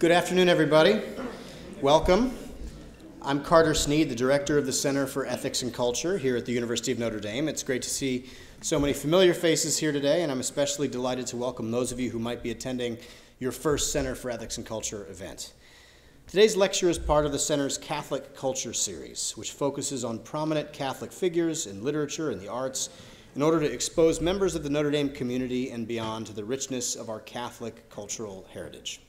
Good afternoon, everybody. Welcome. I'm Carter Snead, the director of the Center for Ethics and Culture here at the University of Notre Dame. It's great to see so many familiar faces here today, and I'm especially delighted to welcome those of you who might be attending your first Center for Ethics and Culture event. Today's lecture is part of the Center's Catholic Culture series, which focuses on prominent Catholic figures in literature and the arts in order to expose members of the Notre Dame community and beyond to the richness of our Catholic cultural heritage.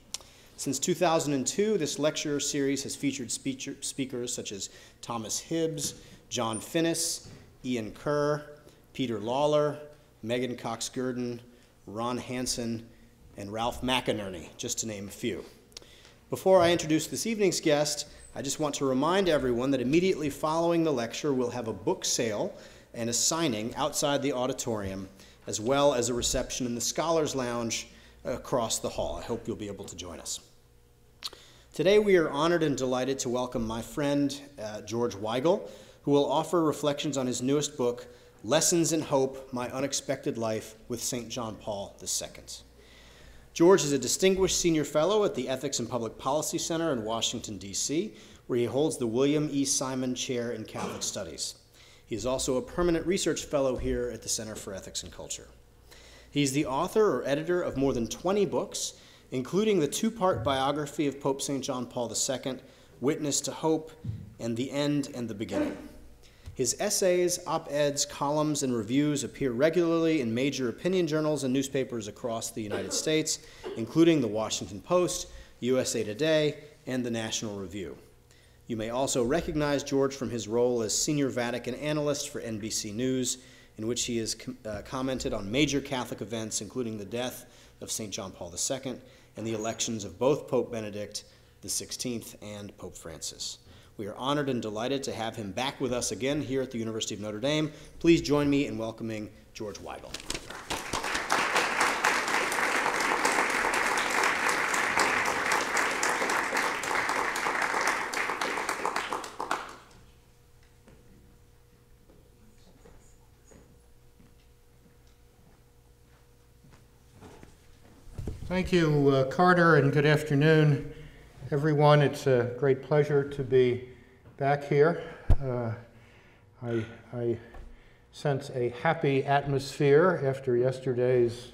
Since 2002, this lecture series has featured speakers such as Thomas Hibbs, John Finnis, Ian Ker, Peter Lawler, Meghan Cox Gurdon, Ron Hansen, and Ralph McInerny, just to name a few. Before I introduce this evening's guest, I just want to remind everyone that immediately following the lecture, we'll have a book sale and a signing outside the auditorium, as well as a reception in the Scholars Lounge across the hall. I hope you'll be able to join us. Today, we are honored and delighted to welcome my friend uh, George Weigel, who will offer reflections on his newest book, Lessons in Hope My Unexpected Life with St. John Paul II. George is a distinguished senior fellow at the Ethics and Public Policy Center in Washington, D.C., where he holds the William E. Simon Chair in Catholic Studies. He is also a permanent research fellow here at the Center for Ethics and Culture. He's the author or editor of more than 20 books, including the two part biography of Pope St. John Paul II, Witness to Hope, and The End and the Beginning. His essays, op eds, columns, and reviews appear regularly in major opinion journals and newspapers across the United States, including the Washington Post, USA Today, and the National Review. You may also recognize George from his role as senior Vatican analyst for NBC News, in which he has com- uh, commented on major Catholic events, including the death of St. John Paul II and the elections of both Pope Benedict XVI and Pope Francis. We are honored and delighted to have him back with us again here at the University of Notre Dame. Please join me in welcoming George Weigel. Thank you, uh, Carter, and good afternoon, everyone. It's a great pleasure to be back here. Uh, I, I, sense a happy atmosphere after yesterday's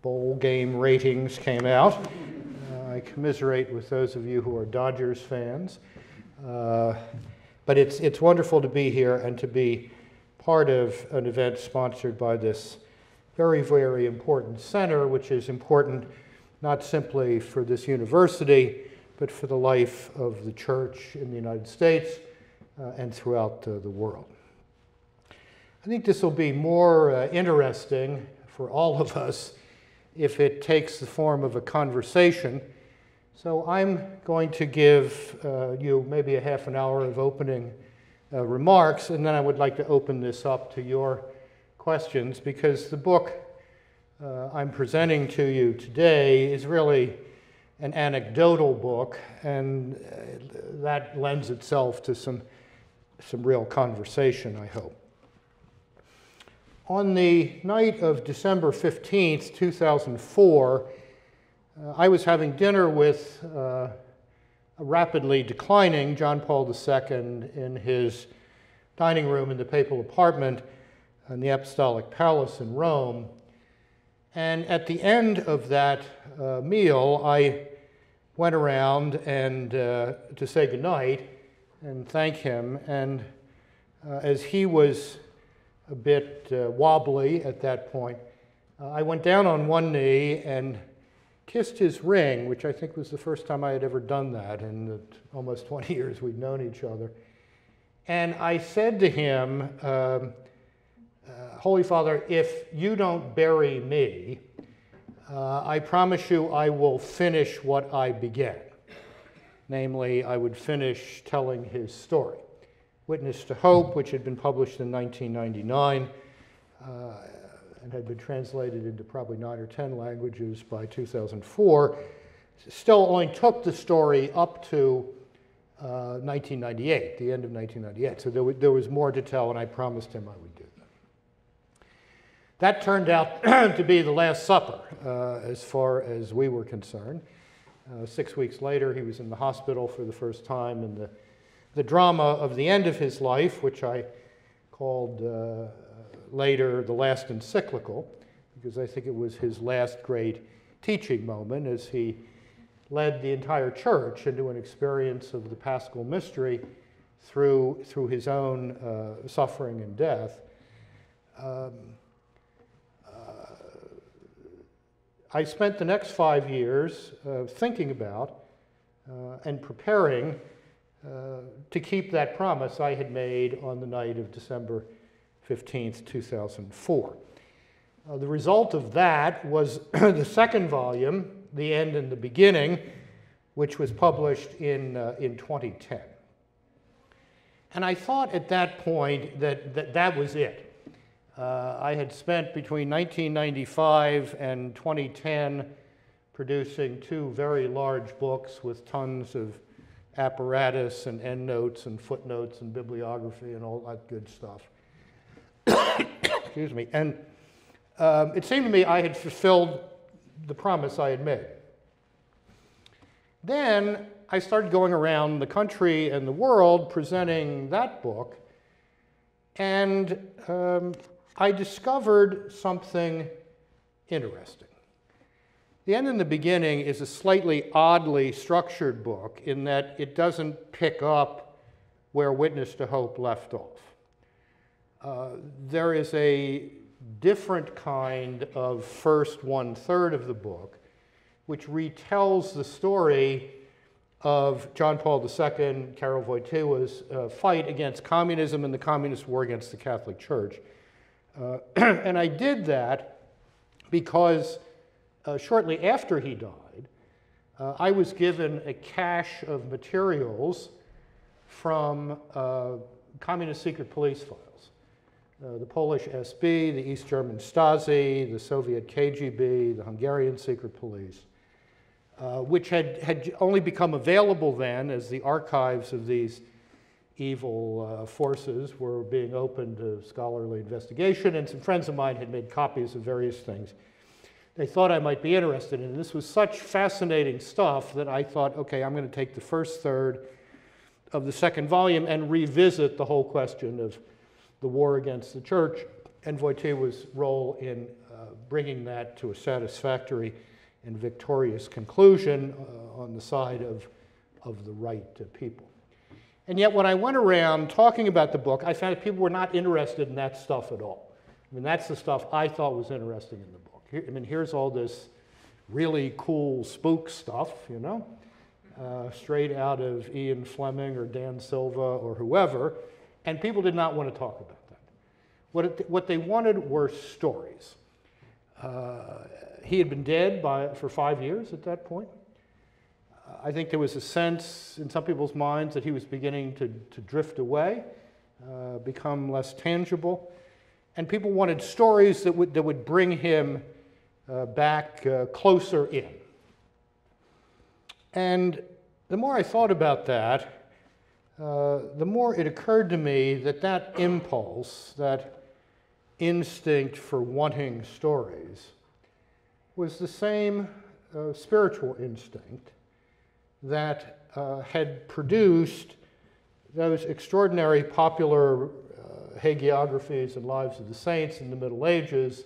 bowl game ratings came out. Uh, I commiserate with those of you who are Dodgers fans. Uh, but it's, it's wonderful to be here and to be part of an event sponsored by this very, very important center, which is important not simply for this university, but for the life of the church in the United States uh, and throughout uh, the world. I think this will be more uh, interesting for all of us if it takes the form of a conversation. So I'm going to give uh, you maybe a half an hour of opening uh, remarks, and then I would like to open this up to your questions because the book uh, I'm presenting to you today is really an anecdotal book, and uh, that lends itself to some, some real conversation, I hope. On the night of December 15th, 2004, uh, I was having dinner with uh, a rapidly declining John Paul II in his dining room in the papal apartment in the Apostolic Palace in Rome. And at the end of that uh, meal, I went around and uh, to say goodnight and thank him. And uh, as he was a bit uh, wobbly at that point, uh, I went down on one knee and kissed his ring, which I think was the first time I had ever done that in the almost 20 years we'd known each other. And I said to him, um, Holy Father, if you don't bury me, uh, I promise you I will finish what I began. Namely, I would finish telling his story. Witness to Hope, which had been published in 1999 uh, and had been translated into probably nine or ten languages by 2004, still only took the story up to uh, 1998, the end of 1998. So there, there was more to tell, and I promised him I would that turned out to be the Last Supper, uh, as far as we were concerned. Uh, six weeks later, he was in the hospital for the first time, and the, the drama of the end of his life, which I called uh, later the last encyclical, because I think it was his last great teaching moment as he led the entire church into an experience of the paschal mystery through, through his own uh, suffering and death. Um, uh, I spent the next five years uh, thinking about uh, and preparing uh, to keep that promise I had made on the night of December 15th, 2004. Uh, the result of that was the second volume, The End and the Beginning, which was published in, uh, in 2010. And I thought at that point that that, that was it. Uh, I had spent between 1995 and 2010 producing two very large books with tons of apparatus and endnotes and footnotes and bibliography and all that good stuff. Excuse me. And um, it seemed to me I had fulfilled the promise I had made. Then I started going around the country and the world presenting that book, and um, I discovered something interesting. The End and the Beginning is a slightly oddly structured book in that it doesn't pick up where Witness to Hope left off. Uh, there is a different kind of first one third of the book, which retells the story of John Paul II, Karol Wojtyła's uh, fight against communism and the communist war against the Catholic Church. Uh, and I did that because uh, shortly after he died, uh, I was given a cache of materials from uh, communist secret police files. Uh, the Polish SB, the East German Stasi, the Soviet KGB, the Hungarian secret police, uh, which had, had only become available then as the archives of these evil uh, forces were being opened to scholarly investigation, and some friends of mine had made copies of various things they thought I might be interested in. This was such fascinating stuff that I thought, okay, I'm going to take the first third of the second volume and revisit the whole question of the war against the church and Wojtyła's role in uh, bringing that to a satisfactory and victorious conclusion uh, on the side of, of the right people. And yet, when I went around talking about the book, I found that people were not interested in that stuff at all. I mean, that's the stuff I thought was interesting in the book. I mean, here's all this really cool spook stuff, you know, uh, straight out of Ian Fleming or Dan Silva or whoever, and people did not want to talk about that. What, it, what they wanted were stories. Uh, he had been dead by, for five years at that point. I think there was a sense in some people's minds that he was beginning to, to drift away, uh, become less tangible. And people wanted stories that would, that would bring him uh, back uh, closer in. And the more I thought about that, uh, the more it occurred to me that that impulse, that instinct for wanting stories, was the same uh, spiritual instinct that uh, had produced those extraordinary popular uh, hagiographies and lives of the saints in the Middle Ages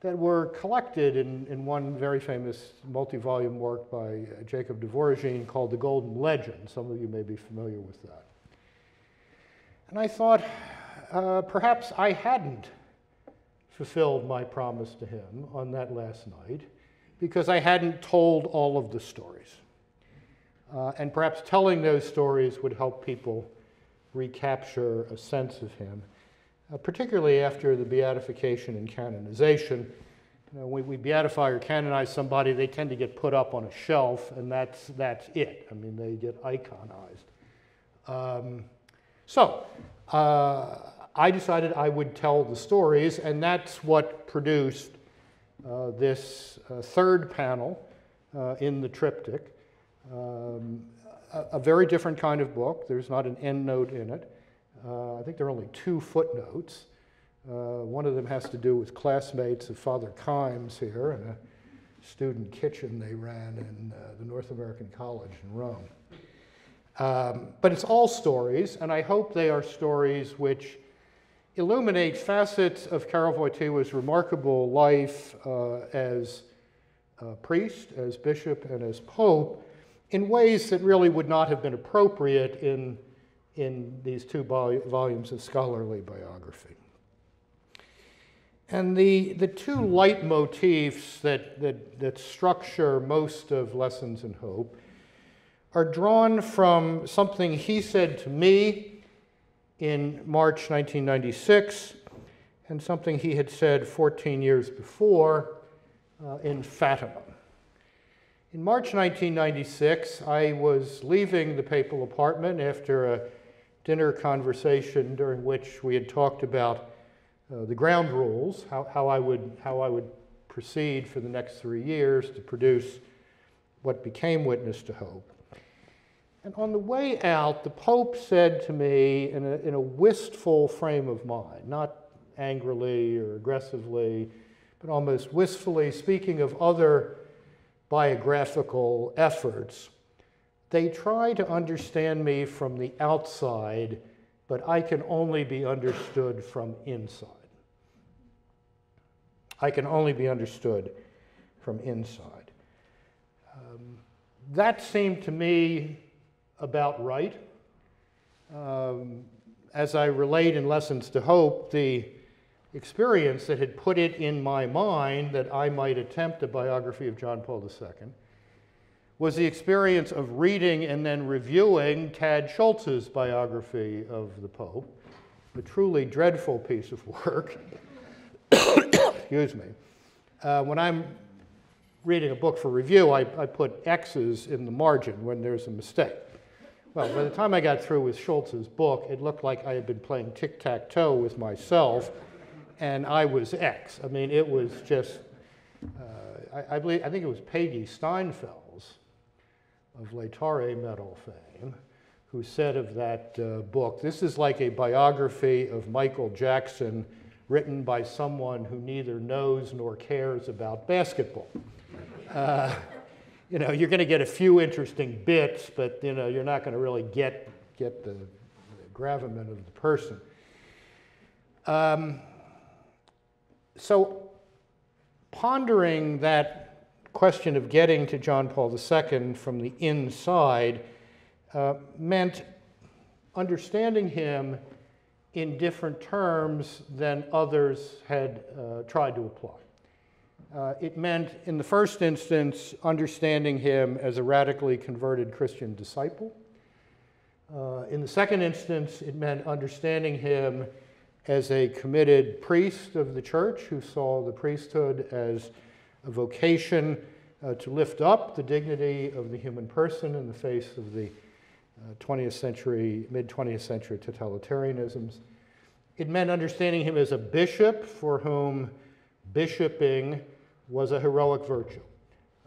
that were collected in, in one very famous multi-volume work by uh, Jacob de Voragine called The Golden Legend. Some of you may be familiar with that. And I thought, uh, perhaps I hadn't fulfilled my promise to him on that last night because I hadn't told all of the stories. Uh, and perhaps telling those stories would help people recapture a sense of him uh, particularly after the beatification and canonization. You know, when we beatify or canonize somebody, they tend to get put up on a shelf, and that's, that's it. I mean, they get iconized. Um, so, uh, I decided I would tell the stories, and that's what produced uh, this uh, third panel uh, in the triptych. Um, a, a, very different kind of book. There's not an endnote in it. Uh, I think there are only two footnotes. Uh, one of them has to do with classmates of Father Kimes here, and a student kitchen they ran in uh, the North American College in Rome. Um, but it's all stories, and I hope they are stories which illuminate facets of Karol Wojtyła's remarkable life uh, as priest, as bishop, and as pope in ways that really would not have been appropriate in, in these two vol volumes of scholarly biography. And the, the two leitmotifs that, that, that structure most of Lessons in Hope are drawn from something he said to me in March 1996 and something he had said 14 years before uh, in Fatima. In March 1996, I was leaving the papal apartment after a dinner conversation during which we had talked about uh, the ground rules, how, how, I would, how I would proceed for the next three years to produce what became Witness to Hope. And on the way out, the Pope said to me in a, in a wistful frame of mind, not angrily or aggressively, but almost wistfully, speaking of other biographical efforts, they try to understand me from the outside, but I can only be understood from inside. I can only be understood from inside. Um, that seemed to me about right. Um, as I relate in Lessons to Hope, the experience that had put it in my mind that I might attempt a biography of John Paul II was the experience of reading and then reviewing Tad Szulc's biography of the Pope, a truly dreadful piece of work excuse me. Uh, when I'm reading a book for review, I, I put X's in the margin when there's a mistake. Well, by the time I got through with Szulc's book, it looked like I had been playing tic tac toe with myself, and I was X. I mean, it was just, uh, I, I, believe, I think it was Peggy Steinfels of Laetare Medal fame who said of that uh, book, this is like a biography of Michael Jackson written by someone who neither knows nor cares about basketball. Uh, you know, you're going to get a few interesting bits, but you know, you're not going to really get, get the, the gravamen of the person. Um, so, pondering that question of getting to John Paul II from the inside uh, meant understanding him in different terms than others had uh, tried to apply. Uh, it meant, in the first instance, understanding him as a radically converted Christian disciple. Uh, in the second instance, it meant understanding him as a committed priest of the church who saw the priesthood as a vocation uh, to lift up the dignity of the human person in the face of the 20th uh, century, mid 20th century totalitarianisms. It meant understanding him as a bishop for whom bishoping was a heroic virtue.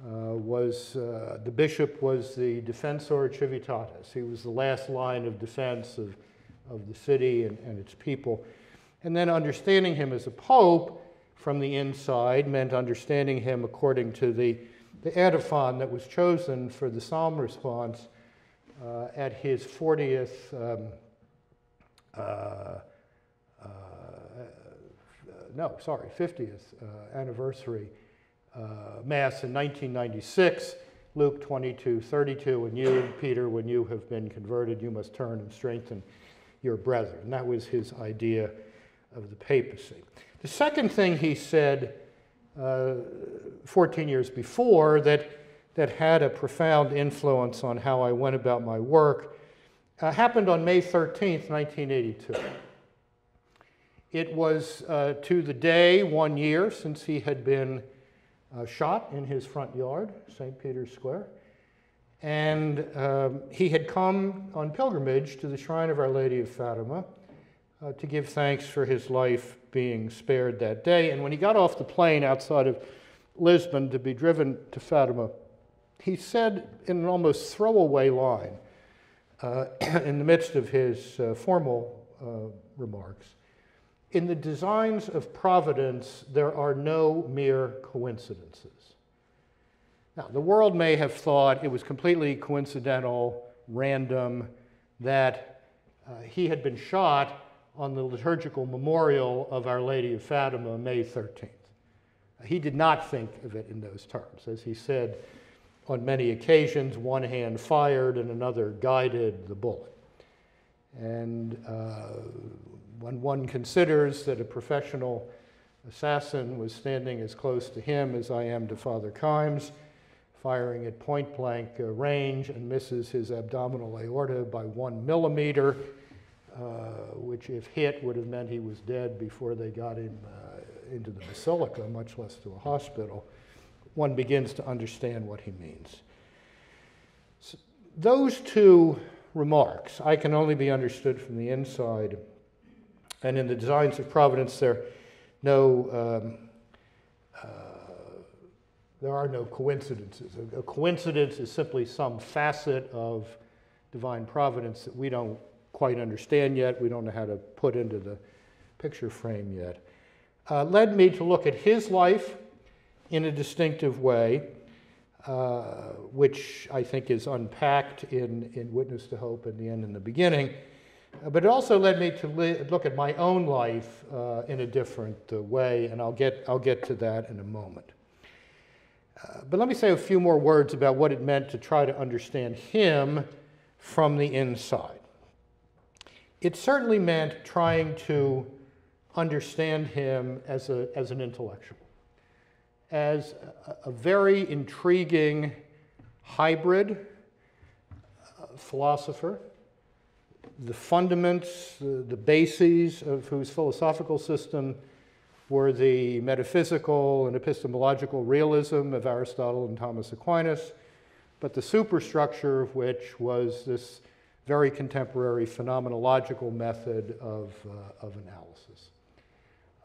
Uh, was uh, the bishop was the defensor civitatis. He was the last line of defense of, of the city and, and its people. And then understanding him as a pope from the inside meant understanding him according to the, the antiphon that was chosen for the psalm response uh, at his 40th um, uh, uh, no, sorry, 50th uh, anniversary Mass in 1996. Luke 22, 32, and you, Peter, when you have been converted, you must turn and strengthen your brethren. That was his idea of the papacy. The second thing he said uh, 14 years before that that had a profound influence on how I went about my work uh, happened on May 13th, 1982. It was uh, to the day one year since he had been uh, shot in his front yard, St. Peter's Square. And um, he had come on pilgrimage to the shrine of Our Lady of Fatima uh, to give thanks for his life being spared that day. And when he got off the plane outside of Lisbon to be driven to Fatima, he said in an almost throwaway line uh, in the midst of his uh, formal uh, remarks In the designs of providence, there are no mere coincidences. Now, the world may have thought it was completely coincidental, random, that uh, he had been shot on the liturgical memorial of Our Lady of Fatima, May 13th. He did not think of it in those terms. As he said, on many occasions, one hand fired and another guided the bullet. And uh, when one considers that a professional assassin was standing as close to him as I am to Father Kimes, firing at point blank uh, range and misses his abdominal aorta by one millimeter, which, if hit, would have meant he was dead before they got him uh, into the basilica, much less to a hospital. One begins to understand what he means. So those two remarks, I can only be understood from the inside. And in the designs of Providence, there no um, there are no coincidences. A, a coincidence is simply some facet of divine providence that we don't quite understand yet, we don't know how to put into the picture frame yet. Uh, led me to look at his life in a distinctive way, uh, which I think is unpacked in, in Witness to Hope in the end and the beginning. Uh, but it also led me to look at my own life uh, in a different uh, way, and I'll get, I'll get to that in a moment. Uh, but let me say a few more words about what it meant to try to understand him from the inside. It certainly meant trying to understand him as, a, as an intellectual, as a, a very intriguing hybrid uh, philosopher, the fundaments, the, the bases of whose philosophical system were the metaphysical and epistemological realism of Aristotle and Thomas Aquinas, but the superstructure of which was this very contemporary phenomenological method of, uh, of analysis.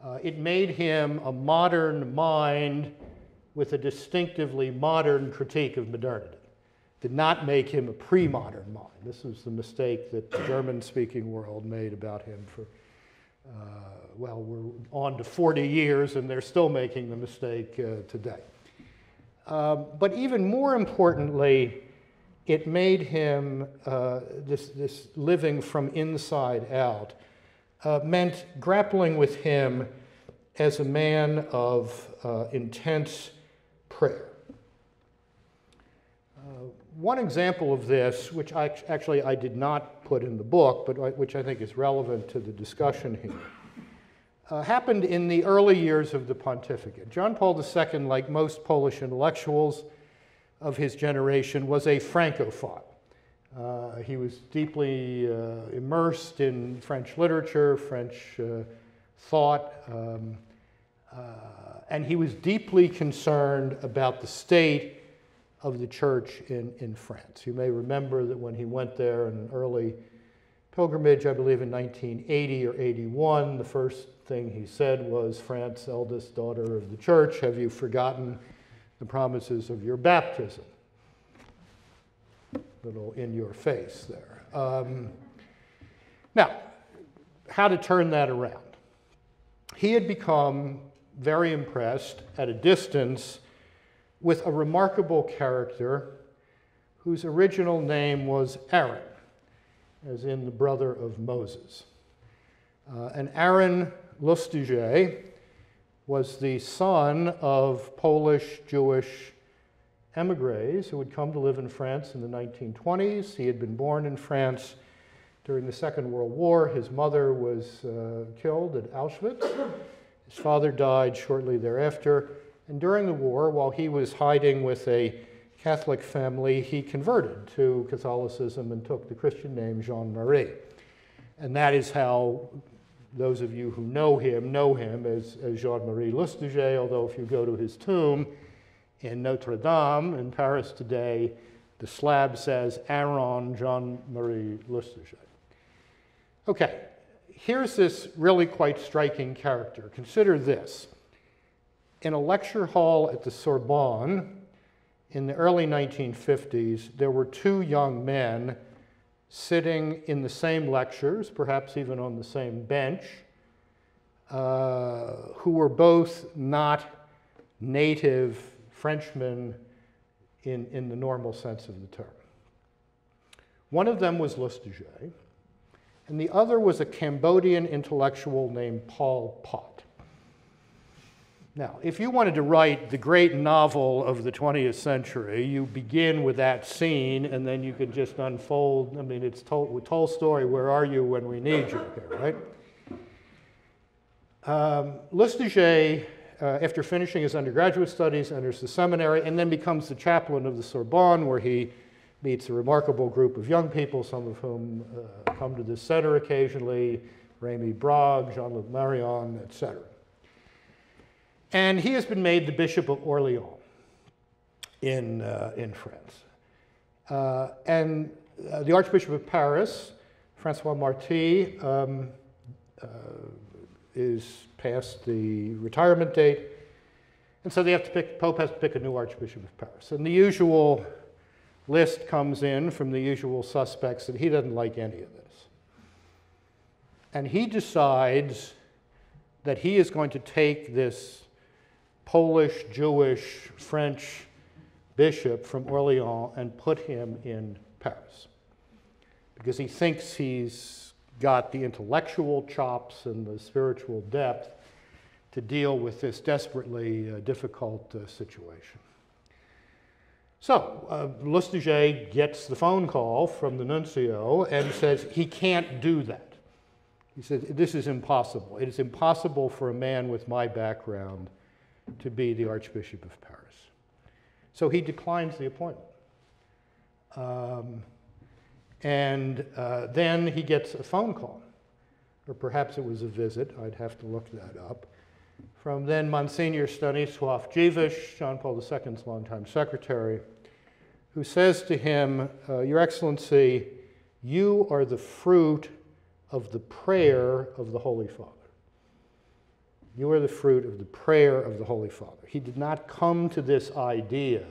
Uh, it made him a modern mind with a distinctively modern critique of modernity. Did not make him a pre modern mind. This was the mistake that the German speaking world made about him for uh, well, we're on to 40 years and they're still making the mistake uh, today. Uh, but even more importantly, it made him, uh, this, this living from inside out, uh, meant grappling with him as a man of uh, intense prayer. one example of this, which I, actually I did not put in the book, but which I think is relevant to the discussion here, uh, happened in the early years of the pontificate. John Paul II, like most Polish intellectuals of his generation, was a Francophile. Uh, he was deeply uh, immersed in French literature, French uh, thought, um, uh, and he was deeply concerned about the state of the church in, in France. You may remember that when he went there in an early pilgrimage, I believe in 1980 or 81, the first thing he said was, France, eldest daughter of the church, have you forgotten the promises of your baptism? Little in your face there. Um, now, how to turn that around? He had become very impressed at a distance with a remarkable character whose original name was Aaron, as in the brother of Moses. Uh, and Aaron Lustiger was the son of Polish Jewish emigres who had come to live in France in the 1920s. He had been born in France during the Second World War. His mother was uh, killed at Auschwitz. His father died shortly thereafter. And during the war, while he was hiding with a Catholic family, he converted to Catholicism and took the Christian name Jean Marie. And that is how those of you who know him know him as, as Jean-Marie Lustiger, although if you go to his tomb in Notre Dame in Paris today, the slab says Aaron Jean-Marie Lustiger. Okay, here's this really quite striking character. Consider this. In a lecture hall at the Sorbonne in the early 1950s, there were two young men sitting in the same lectures, perhaps even on the same bench, uh, who were both not native Frenchmen in, in the normal sense of the term. One of them was Lustiger, and the other was a Cambodian intellectual named Pol Pot. Now, if you wanted to write the great novel of the 20th century, you begin with that scene and then you can just unfold. I mean, it's Tol- with Tolstoy, where are you when we need you here, right? Um, uh, after finishing his undergraduate studies, enters the seminary and then becomes the chaplain of the Sorbonne, where he meets a remarkable group of young people, some of whom uh, come to the center occasionally, Remy Brague, Jean-Luc Marion, etc. And he has been made the Bishop of Orleans in, uh, in France. Uh, and uh, the Archbishop of Paris, Francois Marty, um, uh, is past the retirement date. And so they have to pick, Pope has to pick a new Archbishop of Paris. And the usual list comes in from the usual suspects that he doesn't like any of this. And he decides that he is going to take this Polish, Jewish, French bishop from Orleans and put him in Paris because he thinks he's got the intellectual chops and the spiritual depth to deal with this desperately uh, difficult uh, situation. So, uh, Lustiger gets the phone call from the nuncio and says he can't do that. He says, This is impossible. It is impossible for a man with my background to be the Archbishop of Paris. So he declines the appointment. Um, and uh, then he gets a phone call, or perhaps it was a visit, I'd have to look that up, from then Monsignor Stanisław Dziwisz, John Paul II's longtime secretary, who says to him, uh, Your Excellency, you are the fruit of the prayer of the Holy Father. You are the fruit of the prayer of the Holy Father. He did not come to this idea,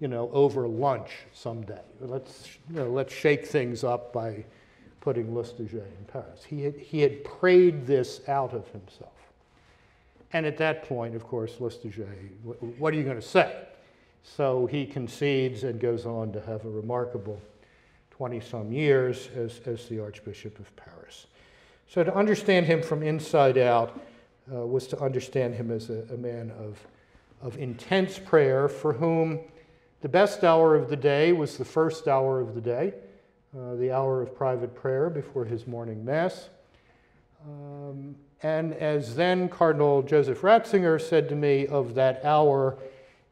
you know, over lunch someday. Let's, you know, let's shake things up by putting Lustiger in Paris. He had, he had prayed this out of himself. And at that point, of course, Lustiger, what are you going to say? So he concedes and goes on to have a remarkable 20 some years as, as the Archbishop of Paris. So to understand him from inside out, uh, was to understand him as a, a, man of, of intense prayer for whom the best hour of the day was the first hour of the day, uh, the hour of private prayer before his morning mass. Um, and as then Cardinal Joseph Ratzinger said to me of that hour,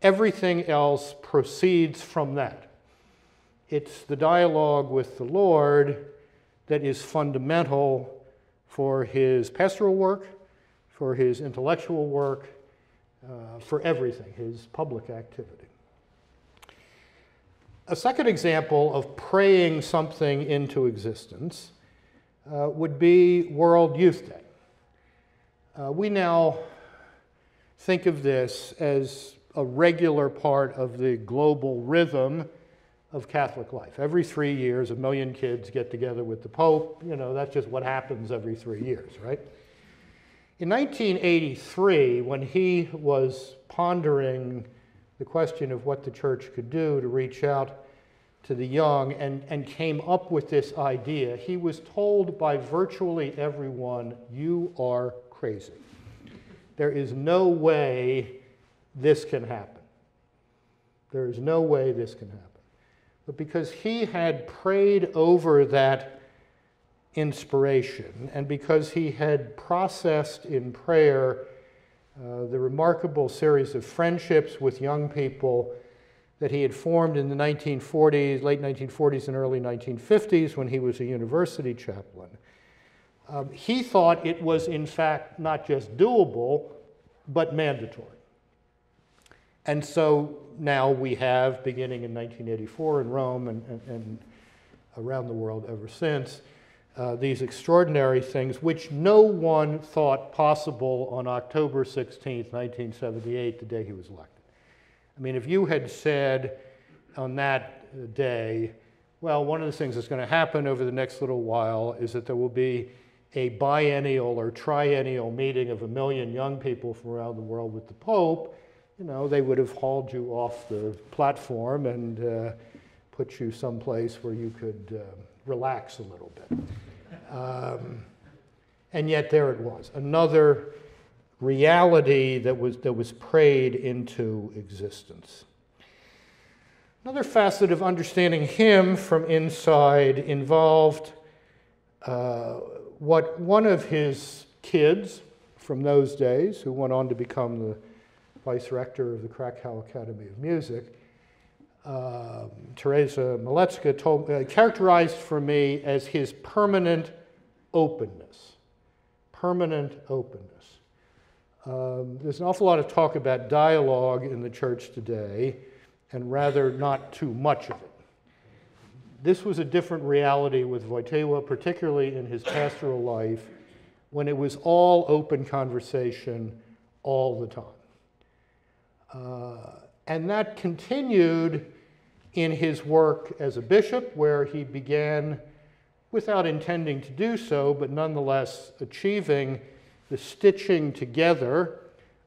everything else proceeds from that. It's the dialogue with the Lord that is fundamental for his pastoral work, for his intellectual work, uh, for everything, his public activity. A second example of praying something into existence uh, would be World Youth Day. Uh, we now think of this as a regular part of the global rhythm of Catholic life. Every three years, a million kids get together with the Pope. You know, that's just what happens every three years, right? In 1983, when he was pondering the question of what the church could do to reach out to the young and, and came up with this idea, he was told by virtually everyone, You are crazy. There is no way this can happen. There is no way this can happen. But because he had prayed over that inspiration. And because he had processed in prayer uh, the remarkable series of friendships with young people that he had formed in the 1940s, late 1940s and early 1950s when he was a university chaplain, um, he thought it was in fact not just doable, but mandatory. And so now we have, beginning in 1984 in Rome and, and, and around the world ever since, uh, these extraordinary things which no one thought possible on October 16, 1978, the day he was elected. I mean, if you had said on that day, well, one of the things that's going to happen over the next little while is that there will be a biennial or triennial meeting of a million young people from around the world with the Pope, you know, they would have hauled you off the platform and uh, put you someplace where you could uh, relax a little bit. Um, and yet there it was, another reality that was, that was prayed into existence. Another facet of understanding him from inside involved uh, what one of his kids from those days, who went on to become the vice rector of the Krakow Academy of Music, um, Teresa Malecka, told, uh, characterized for me as his permanent openness. Permanent openness. Um, there's an awful lot of talk about dialogue in the church today, and rather not too much of it. This was a different reality with Wojtyła, particularly in his pastoral life, when it was all open conversation all the time. Uh, and that continued in his work as a bishop, where he began, without intending to do so, but nonetheless achieving the stitching together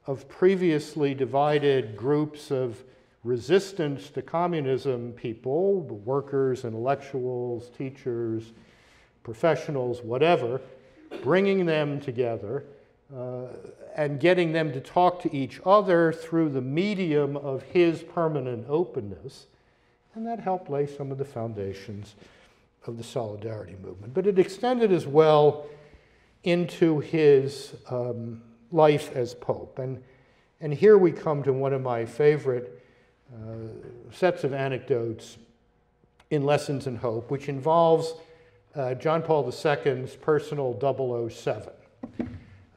of previously divided groups of resistance to communism people, workers, intellectuals, teachers, professionals, whatever, bringing them together uh, and getting them to talk to each other through the medium of his permanent openness. And that helped lay some of the foundations of the solidarity movement. But it extended as well into his um, life as Pope. And, and here we come to one of my favorite uh, sets of anecdotes in Lessons in Hope, which involves uh, John Paul II's personal 007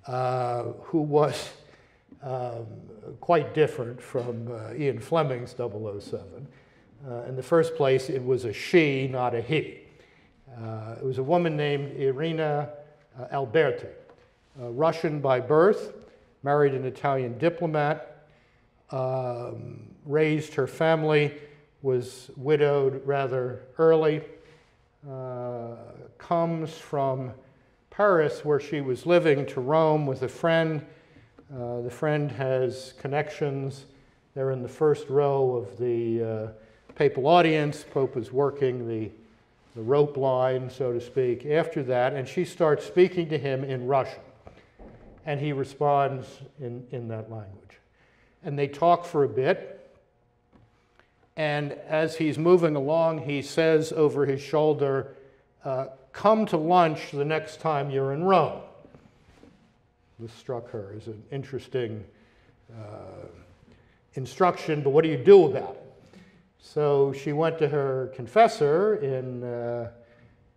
uh, who was um, quite different from uh, Ian Fleming's 007. Uh, in the first place, it was a she, not a he. Uh, it was a woman named Irina uh, Alberti, Russian by birth, married an Italian diplomat, um, raised her family, was widowed rather early, comes from Paris, where she was living, to Rome with a friend. Uh, the friend has connections. They're in the first row of the uh, papal audience. Pope is working the, the rope line, so to speak, after that, and she starts speaking to him in Russian. And he responds in, in that language. And they talk for a bit. And as he's moving along, he says over his shoulder, uh, come to lunch the next time you're in Rome. This struck her as an interesting uh, instruction, but what do you do about it? So she went to her confessor in, uh,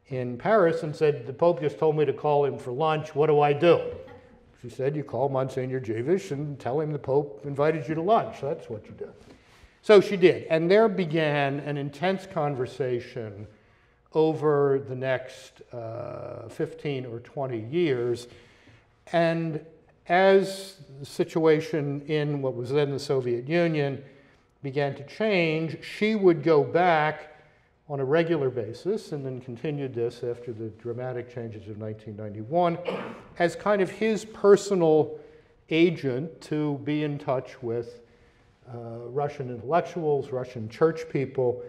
in Paris and said, The Pope just told me to call him for lunch. What do I do? She said, You call Monsignor Dziwisz and tell him the Pope invited you to lunch. That's what you do. So she did. And there began an intense conversation over the next uh, 15 or 20 years. And as the situation in what was then the Soviet Union began to change, she would go back on a regular basis and then continued this after the dramatic changes of 1991 as kind of his personal agent to be in touch with uh, Russian intellectuals, Russian church people,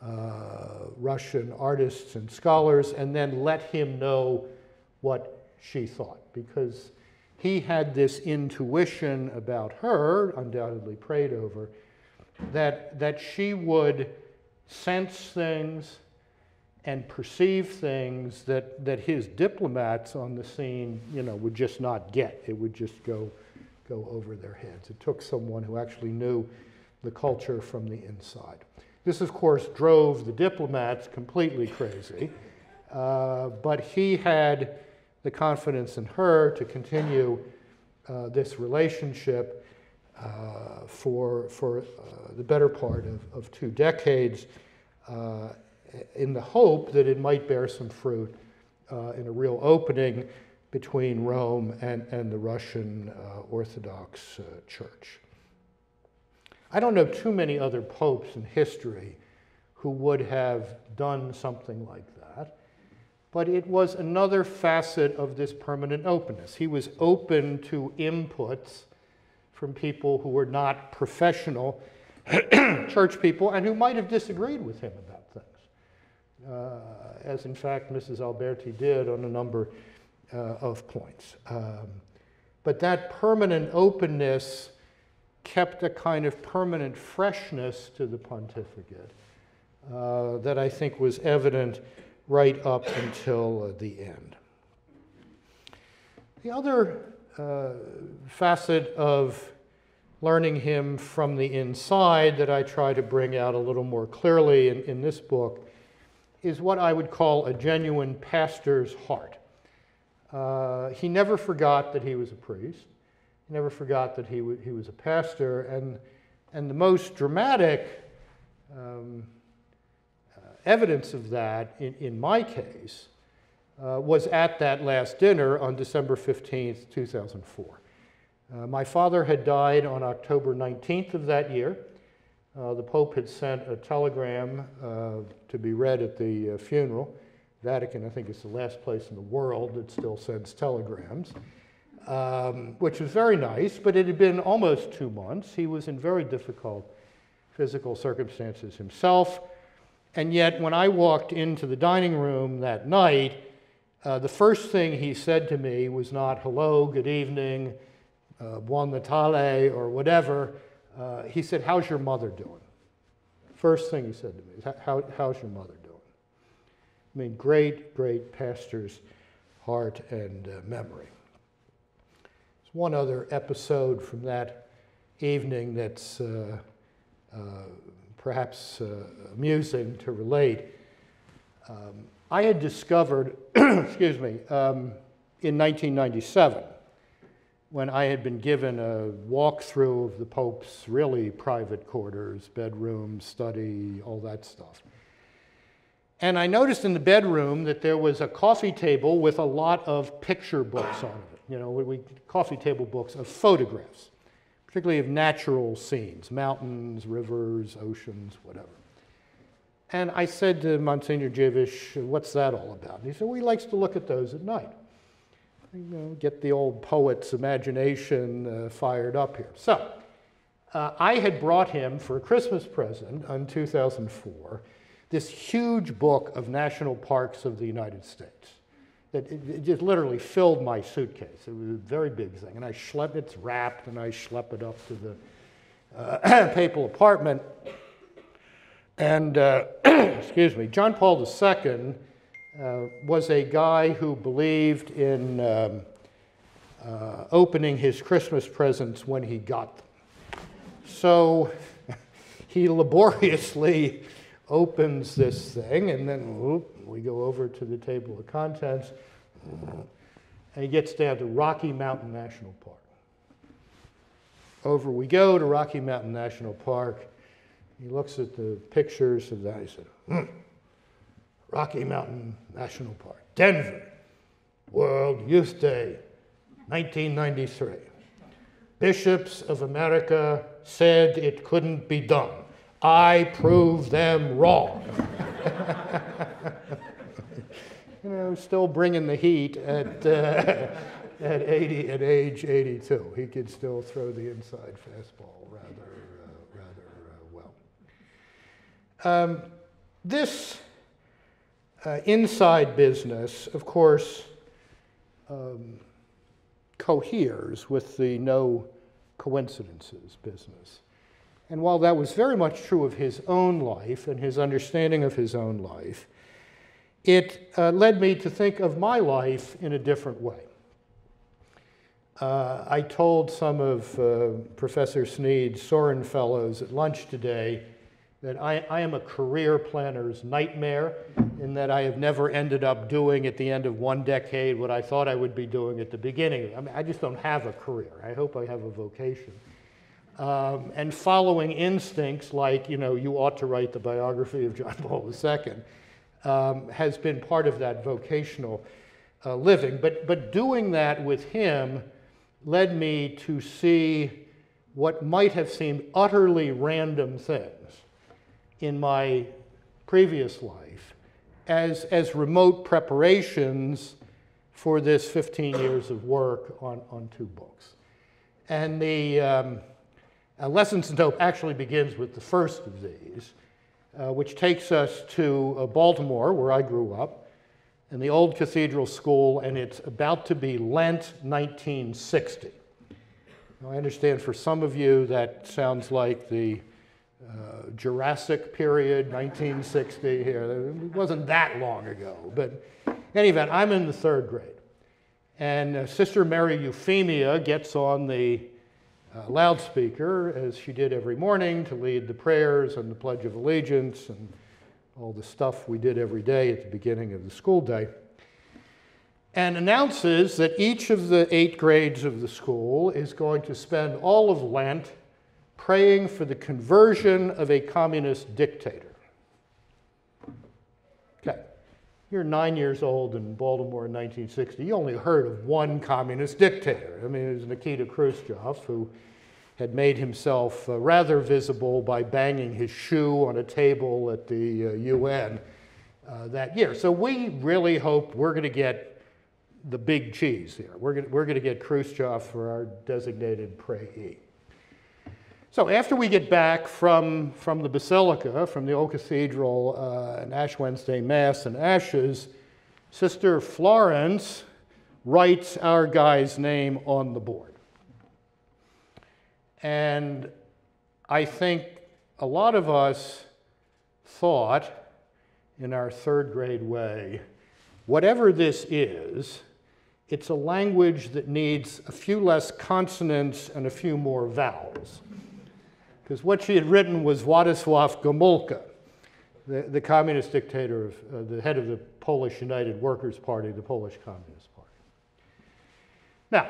uh, Russian artists and scholars, and then let him know what she thought, because he had this intuition about her, undoubtedly prayed over, that, that she would sense things and perceive things that, that his diplomats on the scene, you know, would just not get. It would just go, go over their heads. It took someone who actually knew the culture from the inside. This, of course, drove the diplomats completely crazy, uh, but he had the confidence in her to continue uh, this relationship uh, for, for uh, the better part of, of two decades uh, in the hope that it might bear some fruit uh, in a real opening between Rome and, and the Russian Orthodox Church. I don't know too many other popes in history who would have done something like that. But it was another facet of this permanent openness. He was open to inputs from people who were not professional church people and who might have disagreed with him about things, uh, as in fact Mrs. Alberti did on a number uh, of points. Um, but that permanent openness kept a kind of permanent freshness to the pontificate uh, that I think was evident right up until the end. The other uh, facet of learning him from the inside that I try to bring out a little more clearly in, in this book is what I would call a genuine pastor's heart. Uh, he never forgot that he was a priest. He never forgot that he, he was a pastor. And, and the most dramatic um, uh, evidence of that, in, in my case, uh, was at that last dinner on December 15th, 2004. Uh, my father had died on October 19th of that year. Uh, the Pope had sent a telegram uh, to be read at the uh, funeral. Vatican, I think, is the last place in the world that still sends telegrams, um, which was very nice, but it had been almost two months. He was in very difficult physical circumstances himself. And yet, when I walked into the dining room that night, uh, the first thing he said to me was not hello, good evening, uh, Buon Natale, or whatever. Uh, he said, How's your mother doing? First thing he said to me How, How's your mother doing? I mean, great, great pastor's heart and uh, memory. There's one other episode from that evening that's uh, uh, perhaps amusing to relate. Um, I had discovered, excuse me, um, in 1997 when I had been given a walkthrough of the Pope's really private quarters, bedroom, study, all that stuff. And I noticed in the bedroom that there was a coffee table with a lot of picture books on it. You know, we, coffee table books of photographs, particularly of natural scenes, mountains, rivers, oceans, whatever. And I said to Monsignor Dziwisz, what's that all about? And he said, well, he likes to look at those at night you know, get the old poet's imagination uh, fired up here. So, uh, I had brought him for a Christmas present in 2004 this huge book of national parks of the United States. That it, it just literally filled my suitcase. It was a very big thing. And I schlep it's wrapped, and I schlep it up to the uh, papal apartment. And, uh, excuse me, John Paul II uh, was a guy who believed in um, uh, opening his Christmas presents when he got them. So he laboriously opens this thing, and then whoop, we go over to the table of contents, and he gets down to Rocky Mountain National Park. Over we go to Rocky Mountain National Park. He looks at the pictures of that. He said, hmm Rocky Mountain National Park. Denver, World Youth Day, 1993. Bishops of America said it couldn't be done. I proved them wrong. you know, still bringing the heat at, uh, at, 80, at age 82. He could still throw the inside fastball rather, uh, rather uh, well. Um, this uh, inside business, of course, um, coheres with the no coincidences business. And while that was very much true of his own life and his understanding of his own life, it uh, led me to think of my life in a different way. Uh, I told some of uh, Professor Snead's Sorin Fellows at lunch today that I, I am a career planner's nightmare in that I have never ended up doing at the end of one decade what I thought I would be doing at the beginning. I, mean, I just don't have a career. I hope I have a vocation. Um, and following instincts like, you know, you ought to write the biography of John Paul II um, has been part of that vocational uh, living. But, but doing that with him led me to see what might have seemed utterly random things in my previous life as, as remote preparations for this 15 years of work on, on two books. And the um, uh, Lessons in Hope actually begins with the first of these, uh, which takes us to uh, Baltimore, where I grew up, in the old cathedral school, and it's about to be Lent 1960. Now, I understand for some of you that sounds like the uh, Jurassic period, 1960 here. It wasn't that long ago. But in any event, I'm in the third grade. And uh, Sister Mary Euphemia gets on the uh, loudspeaker, as she did every morning, to lead the prayers and the Pledge of Allegiance and all the stuff we did every day at the beginning of the school day, and announces that each of the eight grades of the school is going to spend all of Lent praying for the conversion of a communist dictator. Okay. You're nine years old in Baltimore in 1960. You only heard of one communist dictator. I mean, it was Nikita Khrushchev, who had made himself uh, rather visible by banging his shoe on a table at the uh, UN uh, that year. So we really hope we're going to get the big cheese here. We're going we're to get Khrushchev for our designated prayee. So after we get back from, from the Basilica, from the Old Cathedral, uh, and Ash Wednesday Mass and Ashes, Sister Florence writes our guy's name on the board. And I think a lot of us thought, in our third grade way, whatever this is, it's a language that needs a few less consonants and a few more vowels because what she had written was Władysław Gomulka, the, the communist dictator, of, uh, the head of the Polish United Workers' Party, the Polish Communist Party. Now,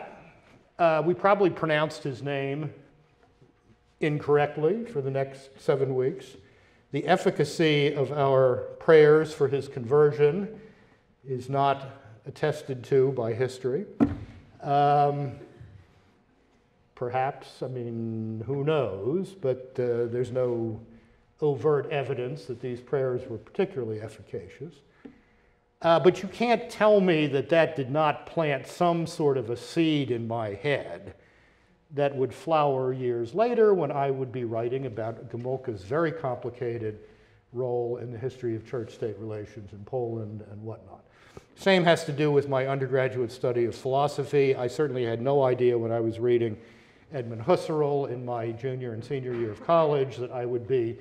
uh, we probably pronounced his name incorrectly for the next seven weeks. The efficacy of our prayers for his conversion is not attested to by history. Um, Perhaps, I mean, who knows, but uh, there's no overt evidence that these prayers were particularly efficacious. Uh, but you can't tell me that that did not plant some sort of a seed in my head that would flower years later when I would be writing about Gomulka's very complicated role in the history of church state relations in Poland and whatnot. Same has to do with my undergraduate study of philosophy. I certainly had no idea when I was reading Edmund Husserl in my junior and senior year of college that I would be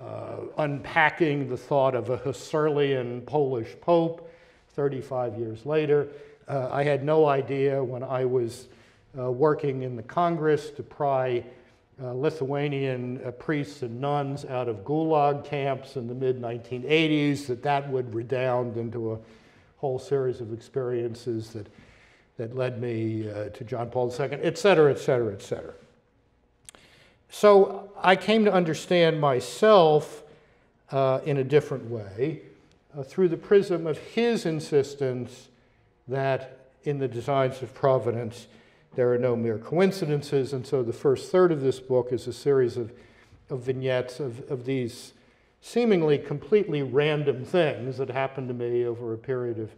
uh, unpacking the thought of a Husserlian Polish pope 35 years later. Uh, I had no idea when I was uh, working in the Congress to pry uh, Lithuanian uh, priests and nuns out of gulag camps in the mid 1980s that that would redound into a whole series of experiences that that led me uh, to John Paul II, et cetera, et cetera, et cetera. So I came to understand myself uh, in a different way uh, through the prism of his insistence that in the designs of providence there are no mere coincidences. And so the first third of this book is a series of, of vignettes of, of these seemingly completely random things that happened to me over a period of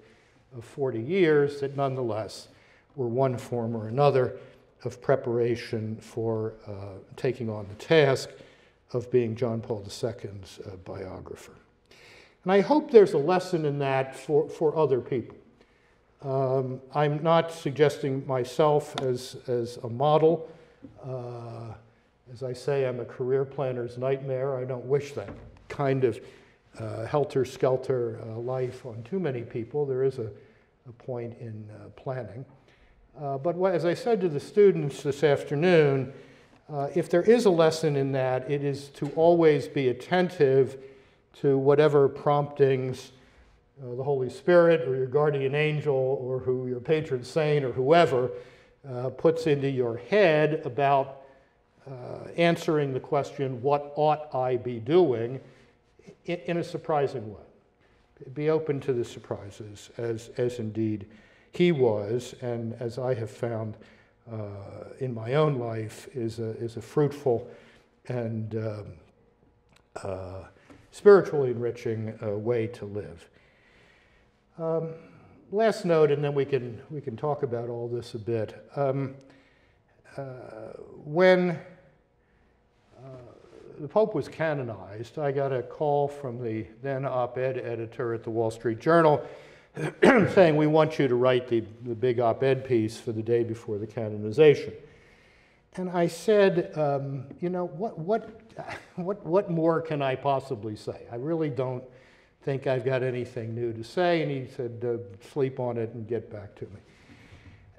of 40 years that nonetheless were one form or another of preparation for uh, taking on the task of being John Paul II's uh, biographer. And I hope there's a lesson in that for, for other people. Um, I'm not suggesting myself as, as a model. Uh, as I say, I'm a career planner's nightmare. I don't wish that kind of uh, helter skelter uh, life on too many people. There is a, a point in uh, planning. Uh, but what, as I said to the students this afternoon, uh, if there is a lesson in that, it is to always be attentive to whatever promptings uh, the Holy Spirit or your guardian angel or who your patron saint or whoever puts into your head about answering the question, What ought I be doing? In a surprising way. Be open to the surprises, as, as indeed he was, and as I have found uh, in my own life, is a, is a fruitful and um, uh, spiritually enriching uh, way to live. Um, last note, and then we can, we can talk about all this a bit. Um, uh, when uh, the Pope was canonized, I got a call from the then op ed editor at the Wall Street Journal saying, We want you to write the, the big op ed piece for the day before the canonization. And I said, um, You know, what, what, what, what more can I possibly say? I really don't think I've got anything new to say. And he said, uh, Sleep on it and get back to me.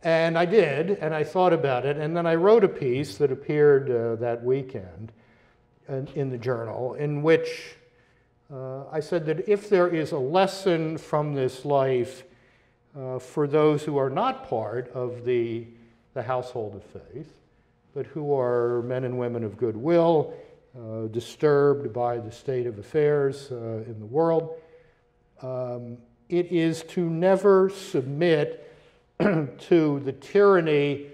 And I did, and I thought about it, and then I wrote a piece that appeared uh, that weekend in, in, the journal in which uh, I said that if there is a lesson from this life uh, for those who are not part of the, the household of faith, but who are men and women of goodwill, uh, disturbed by the state of affairs uh, in the world, um, it is to never submit to the tyranny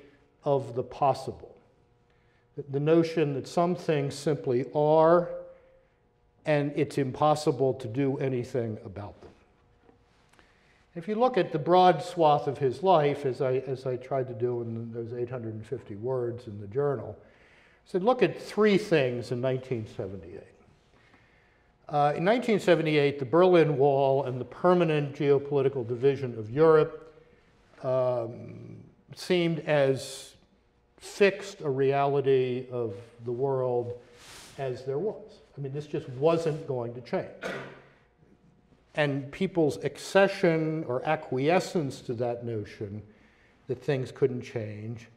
of the possible. The notion that some things simply are and it's impossible to do anything about them. If you look at the broad swath of his life, as I, as I tried to do in those 850 words in the journal, I said, look at three things in 1978. Uh, in 1978, the Berlin Wall and the permanent geopolitical division of Europe um, seemed as fixed a reality of the world as there was. I mean, this just wasn't going to change. And people's accession or acquiescence to that notion that things couldn't change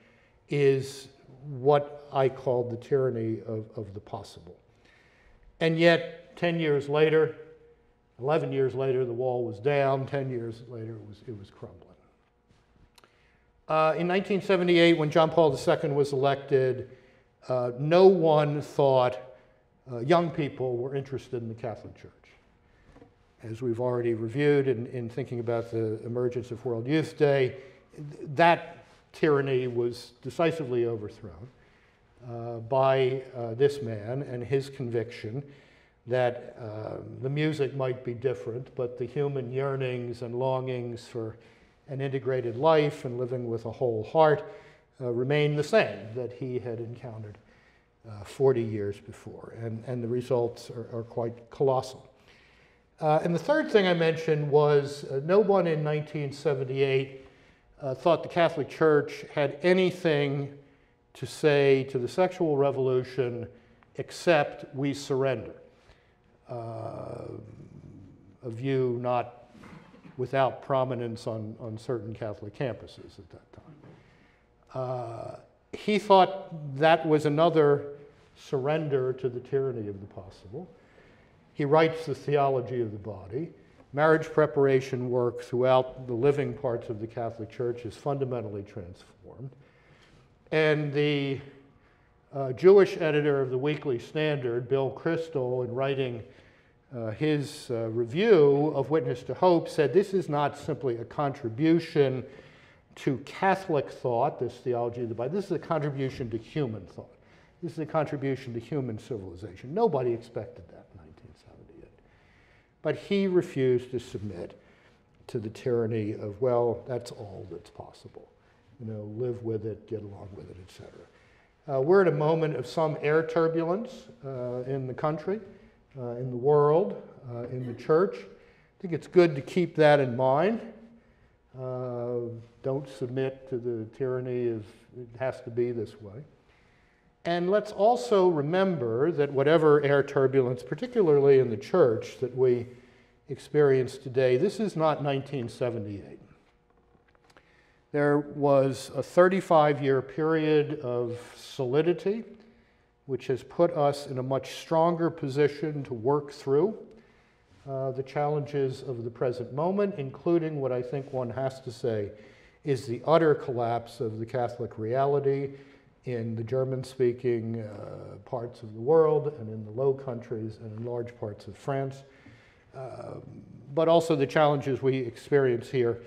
is what I called the tyranny of, of the possible. And yet, 10 years later, 11 years later, the wall was down. 10 years later, it was, it was crumbling. Uh, in 1978, when John Paul II was elected, uh, no one thought uh, young people were interested in the Catholic Church. As we've already reviewed in, in thinking about the emergence of World Youth Day, that tyranny was decisively overthrown uh, by uh, this man and his conviction that uh, the music might be different, but the human yearnings and longings for an integrated life and living with a whole heart uh, remain the same that he had encountered uh, 40 years before. And, and the results are, are quite colossal. Uh, and the third thing I mentioned was uh, no one in 1978 uh, thought the Catholic Church had anything to say to the sexual revolution except we surrender. Uh, a view not without prominence on, on certain Catholic campuses at that time. Uh, he thought that was another surrender to the tyranny of the possible. He writes the theology of the body. Marriage preparation work throughout the living parts of the Catholic Church is fundamentally transformed. And the uh, Jewish editor of the Weekly Standard, Bill Kristol, in writing uh, his uh, review of Witness to Hope said this is not simply a contribution to Catholic thought, this theology of the Bible. This is a contribution to human thought. This is a contribution to human civilization. Nobody expected that in 1978. But he refused to submit to the tyranny of, well, that's all that's possible. You know, live with it, get along with it, etc. Uh, we're at a moment of some air turbulence uh, in the country in the world, uh, in the church. I think it's good to keep that in mind. Uh, don't submit to the tyranny of it has to be this way. And let's also remember that whatever air turbulence, particularly in the church, that we experience today, this is not 1978. There was a 35 year period of solidity which has put us in a much stronger position to work through uh, the challenges of the present moment, including what I think one has to say is the utter collapse of the Catholic reality in the German speaking uh, parts of the world and in the Low Countries and in large parts of France, uh, but also the challenges we experience here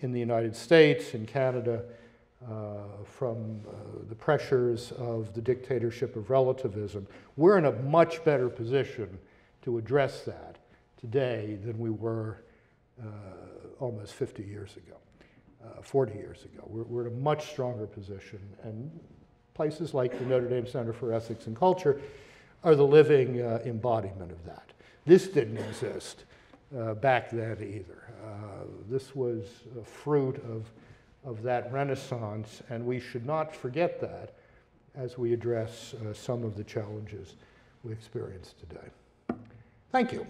in the United States, in Canada, uh, from uh, the pressures of the dictatorship of relativism. We're in a much better position to address that today than we were uh, almost 50 years ago, 40 years ago. We're, we're in a much stronger position, and places like the Notre Dame Center for Ethics and Culture are the living uh, embodiment of that. This didn't exist uh, back then either. Uh, this was a fruit of, of that renaissance, and we should not forget that as we address uh, some of the challenges we experience today. Thank you.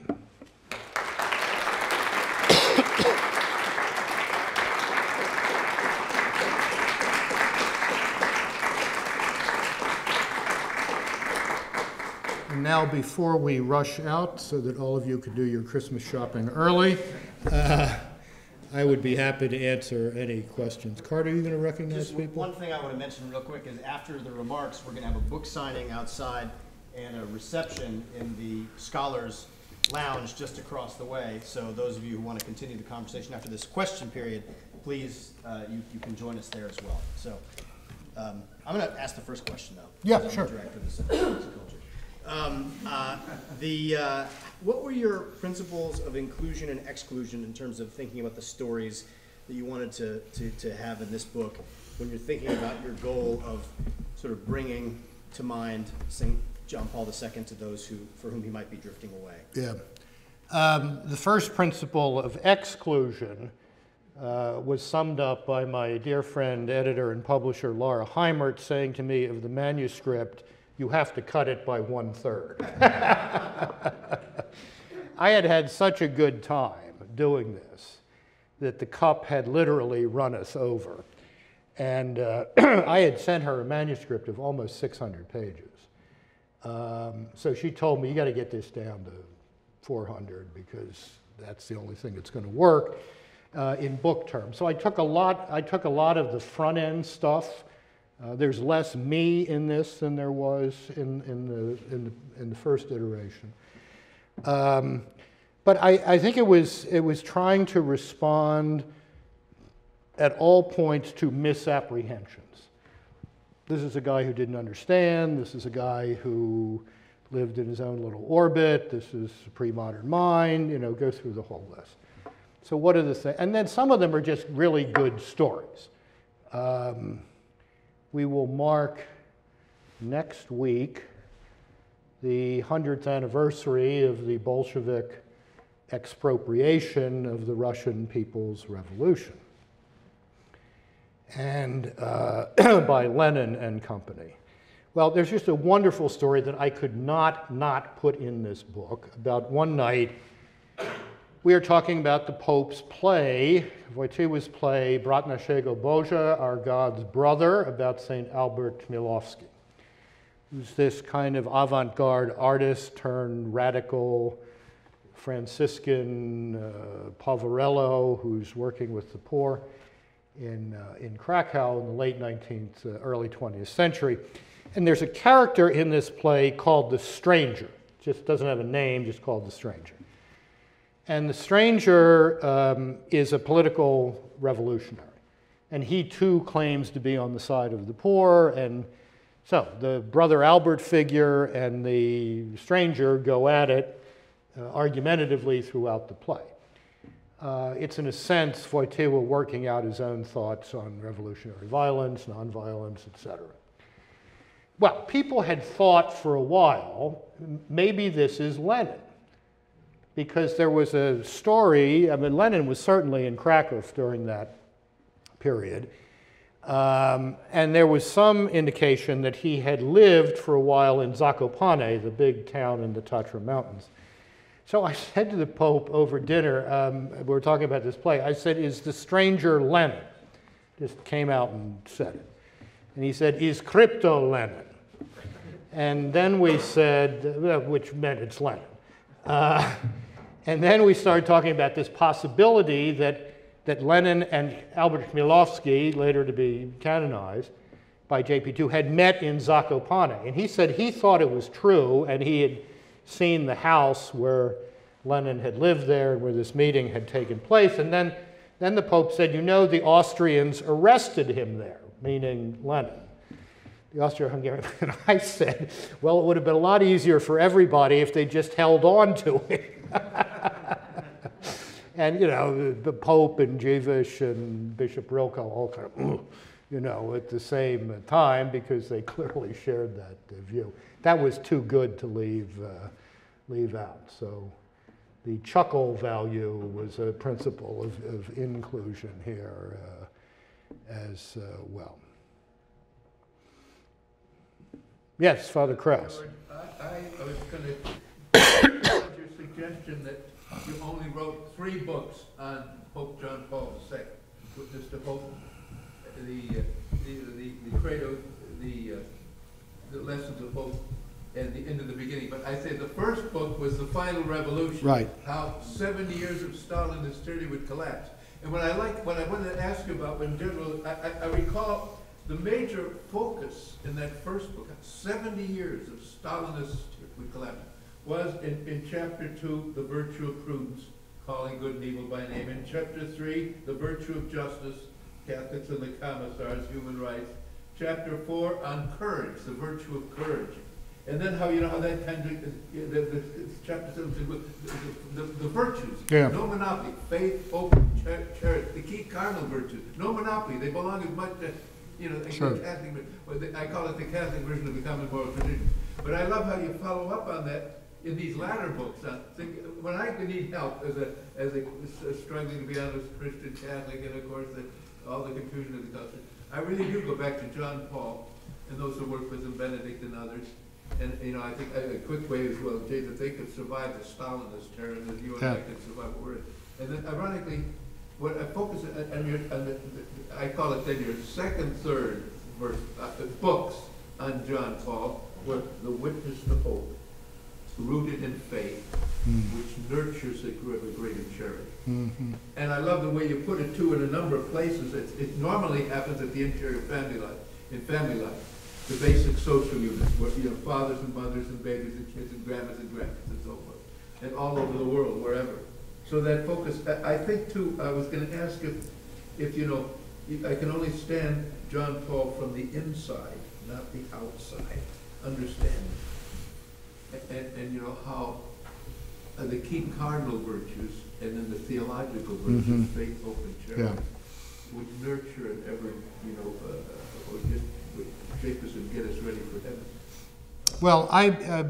And now, before we rush out, so that all of you can do your Christmas shopping early, uh, I would be happy to answer any questions. Carter, are you going to recognize Just people? one thing I want to mention real quick is after the remarks, we're going to have a book signing outside and a reception in the Scholars Lounge just across the way. So those of you who want to continue the conversation after this question period, please, uh, you, you can join us there as well. So um, I'm going to ask the first question though. Yeah, because I'm sure. Um, uh, the, uh, what were your principles of inclusion and exclusion in terms of thinking about the stories that you wanted to, to, to have in this book when you're thinking about your goal of sort of bringing to mind St. John Paul II to those who, for whom he might be drifting away? Yeah. Um, the first principle of exclusion uh, was summed up by my dear friend, editor, and publisher Laura Heimert saying to me of the manuscript, you have to cut it by one third. I had had such a good time doing this that the cup had literally run us over. And uh, I had sent her a manuscript of almost 600 pages. Um, so she told me, you got to get this down to 400 because that's the only thing that's going to work uh, in book terms. So I took a lot. I took a lot of the front end stuff. Uh, there's less me in this than there was in, in, the, in, the, in the first iteration. Um, but I, I think it was, it was trying to respond at all points to misapprehensions. This is a guy who didn't understand. This is a guy who lived in his own little orbit. This is a pre-modern mind. You know, go through the whole list. So what are the things? And then some of them are just really good stories. Um, we will mark next week the 100th anniversary of the Bolshevik expropriation of the Russian People's Revolution and uh, by Lenin and company. Well, there's just a wonderful story that I could not not put in this book about one night. We are talking about the Pope's play, Wojtyła's play, Brat naszego Boga, Our God's Brother, about St. Albert Chmielowski, who's this kind of avant-garde artist turned radical Franciscan uh, Poverello who's working with the poor in, uh, in Krakow in the late 19th, uh, early 20th century. And there's a character in this play called the Stranger. Just doesn't have a name, just called the Stranger. And the Stranger um, is a political revolutionary. And he too claims to be on the side of the poor. And so the Brother Albert figure and the Stranger go at it uh, argumentatively throughout the play. Uh, it's in a sense Wojtyła working out his own thoughts on revolutionary violence, nonviolence, etc. Well, people had thought for a while maybe this is Lenin, because there was a story. I mean, Lenin was certainly in Krakow during that period, um, and there was some indication that he had lived for a while in Zakopane, the big town in the Tatra Mountains. So I said to the Pope over dinner, um, we were talking about this play, I said, Is the stranger Lenin? Just came out and said it. And he said, Is crypto Lenin? And then we said, uh, which meant it's Lenin. Uh, and then we started talking about this possibility that, that Lenin and Albert Chmielowski, later to be canonized by JP2, had met in Zakopane. And he said he thought it was true, and he had seen the house where Lenin had lived there, where this meeting had taken place. And then, then the Pope said, You know, the Austrians arrested him there, meaning Lenin, the Austro Hungarian. And I said, Well, it would have been a lot easier for everybody if they just held on to it. and, you know, the, Pope and Dziwisz and Bishop Rylko all kind of, you know, at the same time because they clearly shared that uh, view. That was too good to leave, uh, leave out. So the chuckle value was a principle of, of inclusion here uh, as uh, well. Yes, Father Krause. I, I was going to, your suggestion that you only wrote three books on Pope John Paul II, Witness to Hope, the, uh, the, the, the credo, the, uh, the lessons of hope, and the end of the beginning. But I say the first book was the final revolution. Right. How 70 years of Stalinist tyranny would collapse. And what I like, what I wanted to ask you about, when General, I, I, I recall the major focus in that first book, 70 years of Stalinist would collapse, was in, in chapter two, the virtue of prudence, calling good and evil by name. In chapter three, the virtue of justice, Catholics and the commissars, human rights. Chapter four, on courage, the virtue of courage. And then how, you know, how that kind of, the, the, the chapter seven, the, the, the virtues. Yeah. No monopoly, faith, hope, charity, the key cardinal virtues. No monopoly, they belong as much to, you know, the Sure. Catholic, the- I call it the Catholic version of the common moral tradition. But I love how you follow up on that in these latter books. Uh, on, think, when I need help as a, as a struggling to be honest Christian Catholic, and of course, the, all the confusion of the culture, I really do go back to John Paul and those who work with him, Benedict and others. And, you know, I think a, a quick way as well, Jay, that they could survive the Stalinist terror, that you and I could survive what we're in. And then ironically, what I focus on, your, on the, I call it then your second, third verse, uh, books on John Paul were The Witness to Hope, Rooted in Faith, which nurtures a greater charity. Mhm. And I love the way you put it too in a number of places. It, it normally happens at the interior family life, in family life. The basic social units, where, you know, fathers and mothers and babies and kids and grandmas and grandkids and so forth. And all over the world, wherever. So that focus, I, I think too, I was gonna ask if, if, you know, I can only stand John Paul from the inside, not the outside, understanding. And, and, and you know, how uh, the key cardinal virtues and then the theological virtues, Mhm. faith, hope, and Yeah. charity, would nurture and ever, you know, uh, or just would shape us and get us ready for heaven. Well, I, uh,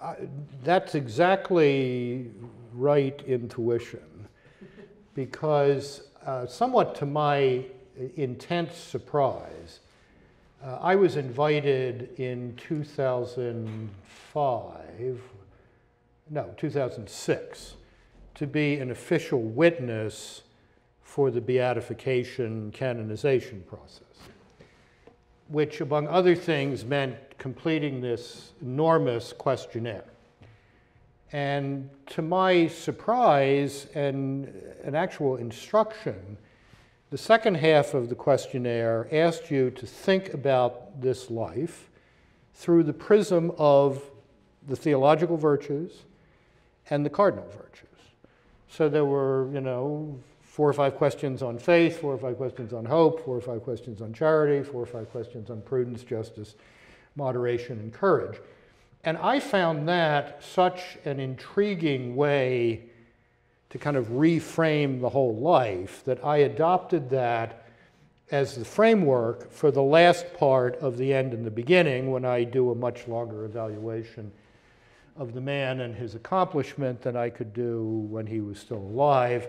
I, that's exactly right intuition, because uh, somewhat to my intense surprise, uh, I was invited in 2005, no, 2006, to be an official witness for the beatification canonization process which, among other things, meant completing this enormous questionnaire. And to my surprise and an actual instruction, the second half of the questionnaire asked you to think about this life through the prism of the theological virtues and the cardinal virtues. So there were, you know, four or five questions on faith, four or five questions on hope, four or five questions on charity, four or five questions on prudence, justice, moderation, and courage. And I found that such an intriguing way to kind of reframe the whole life that I adopted that as the framework for the last part of the end and the beginning when I do a much longer evaluation of the man and his accomplishment than I could do when he was still alive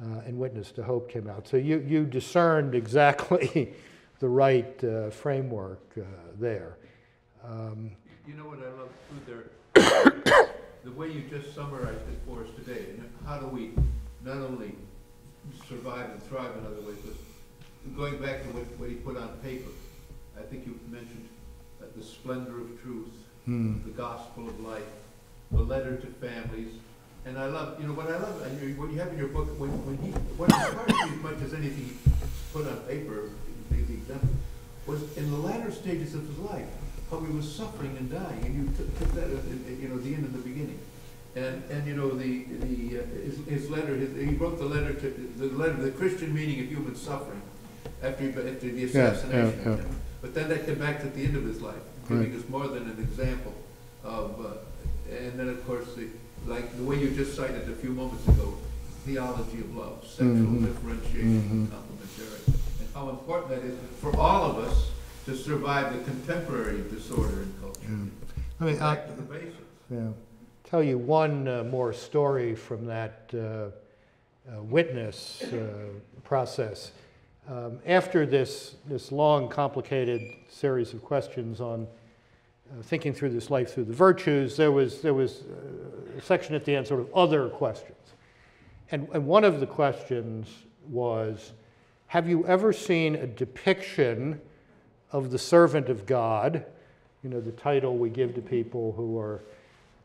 uh, and Witness to Hope came out. So you, you discerned exactly the right uh, framework uh, there. Um, You know what I love too there? The way you just summarized it for us today, and how do we not only survive and thrive in other ways, but going back to what, what he put on paper, I think you mentioned uh, the splendor of truth, hmm. the gospel of life, the letter to families. And I love, you know, what I love, what you have in your book, when, when he, what inspired me as much as anything he put on paper, the example, was in the latter stages of his life, how he was suffering and dying, and you took, took that, at, at, you know, the end and the beginning. And, and you know, the, the, uh, his, his letter, his, he wrote the letter to, the letter, the Christian meaning of human suffering, after, after the yeah, assassination. yeah. But then that came back at the end of his life, giving Right. us more than an example of, uh, and then of course, the, like the way you just cited a few moments ago, theology of love, sexual Mhm. differentiation, Mhm. complementarity, and how important that is for all of us to survive the contemporary disorder in culture. I mean, I, Back to the basics. yeah. Tell you one uh, more story from that uh, uh, witness uh, process. Um, after this, this long, complicated series of questions on uh, thinking through this life through the virtues, there was, there was uh, a section at the end, sort of other questions. And, and one of the questions was Have you ever seen a depiction of the servant of God? You know, the title we give to people who are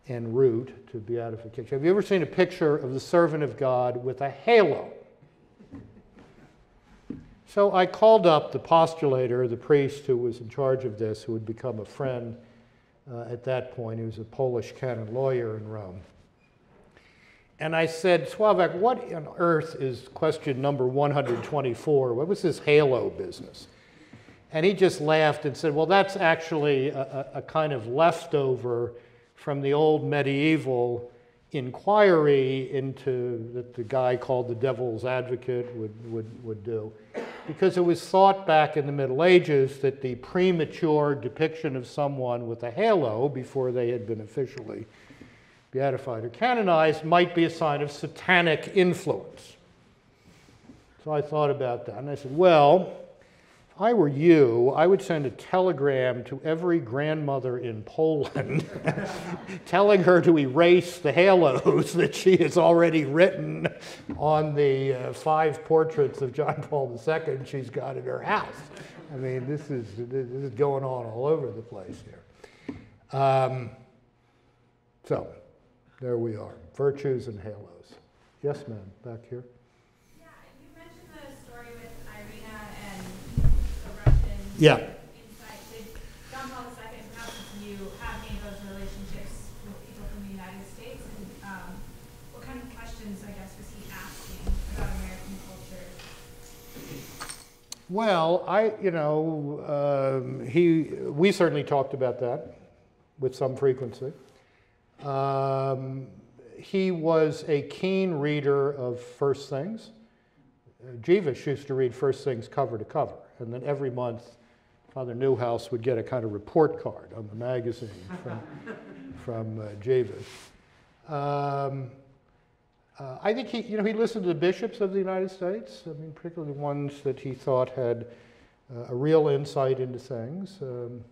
en route to beatification. Have you ever seen a picture of the servant of God with a halo? So I called up the postulator, the priest who was in charge of this, who had become a friend uh, at that point. He was a Polish canon lawyer in Rome. And I said, Sławek, what on earth is question number 124? What was this halo business? And he just laughed and said, Well, that's actually a, a, kind of leftover from the old medieval inquiry into that the guy called the devil's advocate would, would, would do. Because it was thought back in the Middle Ages that the premature depiction of someone with a halo before they had been officially beatified or canonized might be a sign of satanic influence. So I thought about that and I said, well, if I were you, I would send a telegram to every grandmother in Poland telling her to erase the halos that she has already written on the uh, five portraits of John Paul II she's got in her house. I mean, this is, this is going on all over the place here. Um, so, there we are virtues and halos. Yes, ma'am, back here. Culture? Well, I, you know, um, he, we certainly talked about that with some frequency. Um, he was a keen reader of First Things. Uh, Dziwisz used to read First Things cover to cover, and then every month, Father Neuhaus would get a kind of report card on the magazine from, from uh, Dziwisz. Um, uh, I think he, you know, he listened to the bishops of the United States. I mean, particularly the ones that he thought had uh, a real insight into things. Um,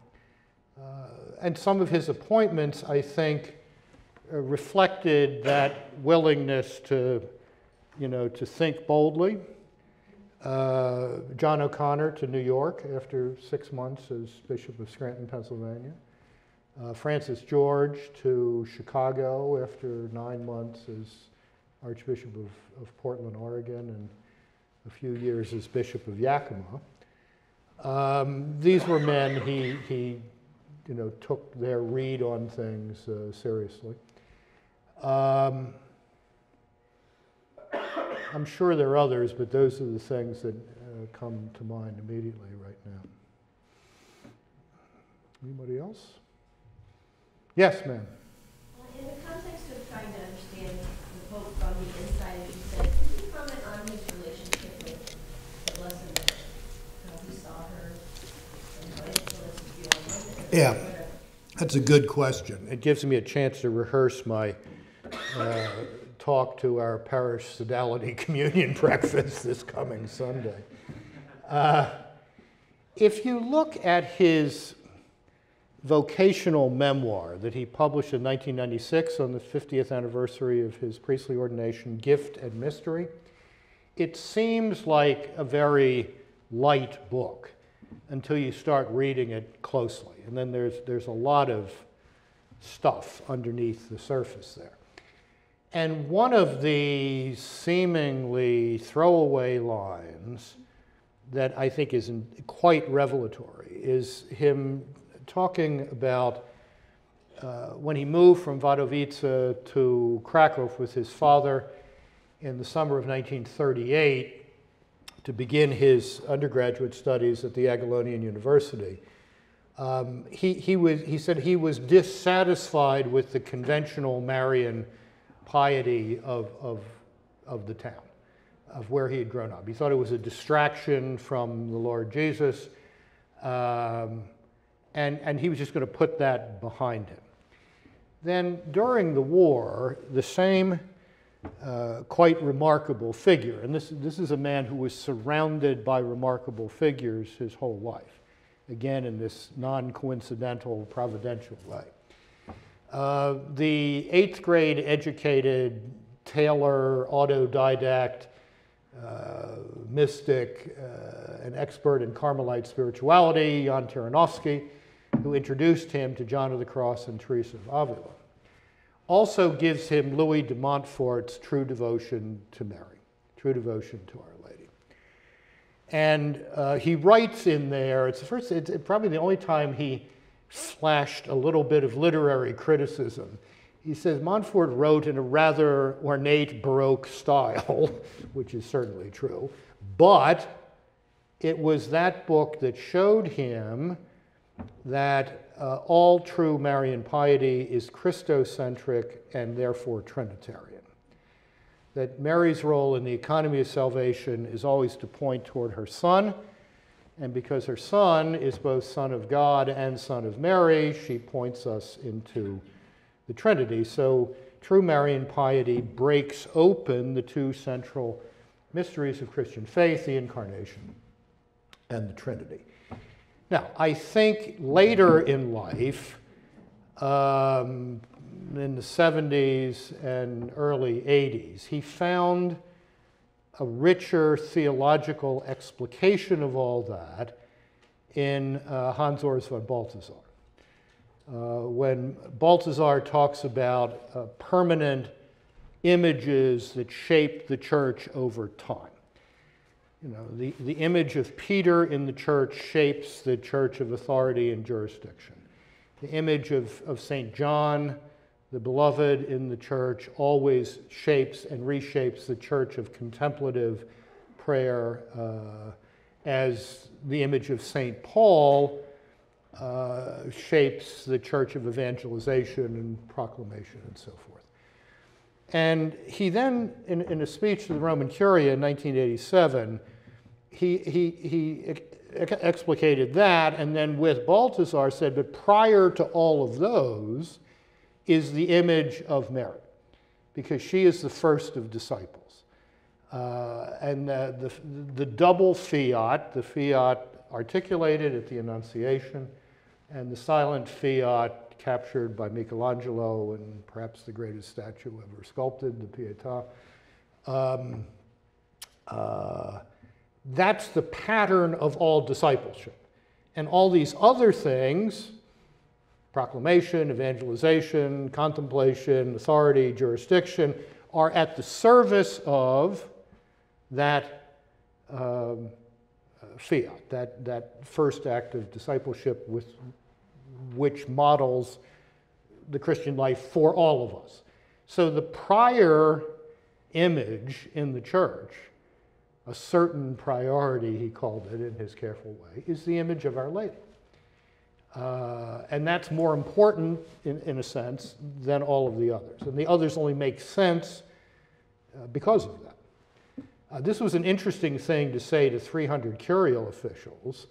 uh, and some of his appointments, I think, uh, reflected that willingness to, you know, to think boldly. Uh, John O'Connor to New York after six months as Bishop of Scranton, Pennsylvania. Uh, Francis George to Chicago after nine months as Archbishop of, of Portland, Oregon, and a few years as Bishop of Yakima. Um, these were men he, he you know, took their read on things uh, seriously. Um, I'm sure there are others, but those are the things that uh, come to mind immediately right now. Anybody else? Yes, ma'am. Well, In the context of trying to understand the Pope from the inside, as you said, could you comment on his relationship with the Blessed Mother? How he saw her and what influence he on him? and Yeah. That's a good question. It gives me a chance to rehearse my uh, talk to our parish sodality communion breakfast this coming Sunday. Uh, if you look at his vocational memoir that he published in 1996 on the 50th anniversary of his priestly ordination, Gift and Mystery, it seems like a very light book until you start reading it closely. And then there's, there's a lot of stuff underneath the surface there. And one of the seemingly throwaway lines that I think is quite revelatory is him talking about uh, when he moved from Wadowice to Krakow with his father in the summer of 1938 to begin his undergraduate studies at the Jagiellonian University. Um, he, he, was, he said he was dissatisfied with the conventional Marian piety of, of, of the town. of where he had grown up. He thought it was a distraction from the Lord Jesus, um, and, and he was just going to put that behind him. Then, during the war, the same uh, quite remarkable figure, and this, this is a man who was surrounded by remarkable figures his whole life, again, in this non coincidental, providential way. Uh, the eighth grade educated tailor, autodidact, uh, mystic, uh, an expert in Carmelite spirituality, Jan Tyranowski, who introduced him to John of the Cross and Teresa of Avila. Also gives him Louis de Montfort's true devotion to Mary, true devotion to Our Lady. And uh, he writes in there, it's the first, it's probably the only time he flashed a little bit of literary criticism. He says Montfort wrote in a rather ornate Baroque style, which is certainly true, but it was that book that showed him that uh, all true Marian piety is Christocentric and therefore Trinitarian. That Mary's role in the economy of salvation is always to point toward her Son, and because her Son is both Son of God and Son of Mary, she points us into the Trinity. So true Marian piety breaks open the two central mysteries of Christian faith the Incarnation and the Trinity. Now, I think later in life, um, in the 70s and early 80s, he found a richer theological explication of all that in uh, Hans Urs von Balthasar. Uh, when Balthasar talks about uh, permanent images that shape the church over time. You know, the, the image of Peter in the church shapes the church of authority and jurisdiction. The image of, of St. John, the beloved in the church, always shapes and reshapes the church of contemplative prayer, uh, as the image of St. Paul uh, shapes the church of evangelization and proclamation and so forth. And he then, in, in a speech to the Roman Curia in 1987, he, he, he explicated that, and then with Balthasar said, but prior to all of those is the image of Mary, because she is the first of disciples. Uh, and uh, the, the double fiat, the fiat articulated at the Annunciation, and the silent fiat captured by Michelangelo and perhaps the greatest statue ever sculpted, the Pietà. Um, uh, that's the pattern of all discipleship. And all these other things proclamation, evangelization, contemplation, authority, jurisdiction are at the service of that um, fiat, that, that first act of discipleship with which models the Christian life for all of us. So the prior image in the church a certain priority, he called it in his careful way, is the image of Our Lady. Uh, and that's more important, in, in, a sense, than all of the others. And the others only make sense uh, because of that. Uh, this was an interesting thing to say to 300 curial officials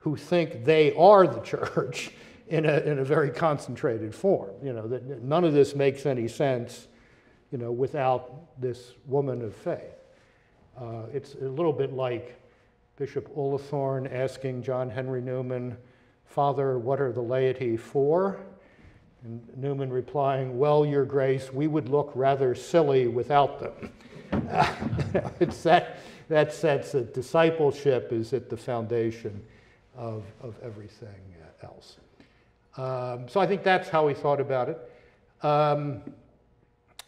who think they are the church in a, in a very concentrated form. You know, that none of this makes any sense, you know, without this woman of faith. Uh, it's a little bit like Bishop Ullathorne asking John Henry Newman, Father, what are the laity for? And Newman replying, Well, Your Grace, we would look rather silly without them. It's that, that sense that discipleship is at the foundation of, of everything else. Um, so I think that's how he thought about it. Um,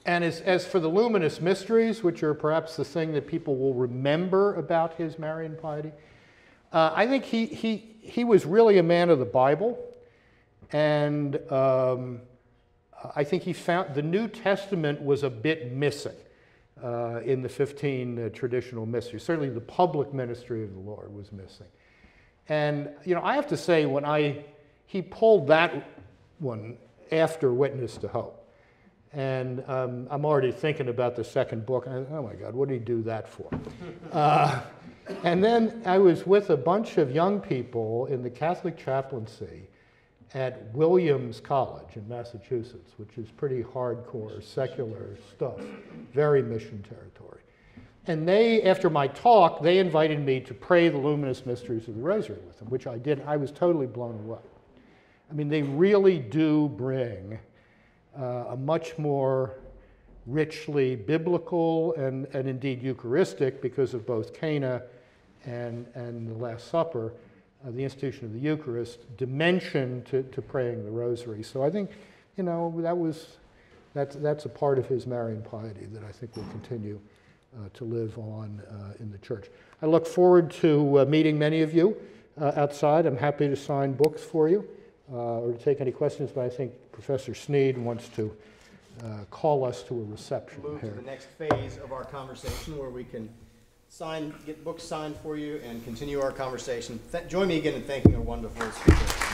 and as, as for the luminous mysteries, which are perhaps the thing that people will remember about his Marian piety, uh, I think he, he, he was really a man of the Bible. And um, I think he found the New Testament was a bit missing uh, in the 15 uh, traditional mysteries. Certainly the public ministry of the Lord was missing. And, you know, I have to say, when I, he pulled that one after Witness to Hope, And um, I'm already thinking about the second book. I, oh my God, what did he do that for? uh, and then I was with a bunch of young people in the Catholic chaplaincy at Williams College in Massachusetts, which is pretty hardcore secular stuff, very mission territory. And they, after my talk, they invited me to pray the luminous mysteries of the Rosary with them, which I did. I was totally blown away. I mean, they really do bring a much more richly biblical and, and indeed Eucharistic, because of both Cana and, and the Last Supper, uh, the institution of the Eucharist, dimension to, to praying the Rosary. So I think, you know, that was, that's, that's a part of his Marian piety that I think will continue uh, to live on uh, in the church. I look forward to uh, meeting many of you uh, outside. I'm happy to sign books for you uh, or to take any questions, but I think Professor Snead wants to uh, call us to a reception Move to the next phase of our conversation where we can sign, get books signed for you and continue our conversation. Th- join me again in thanking our wonderful speaker.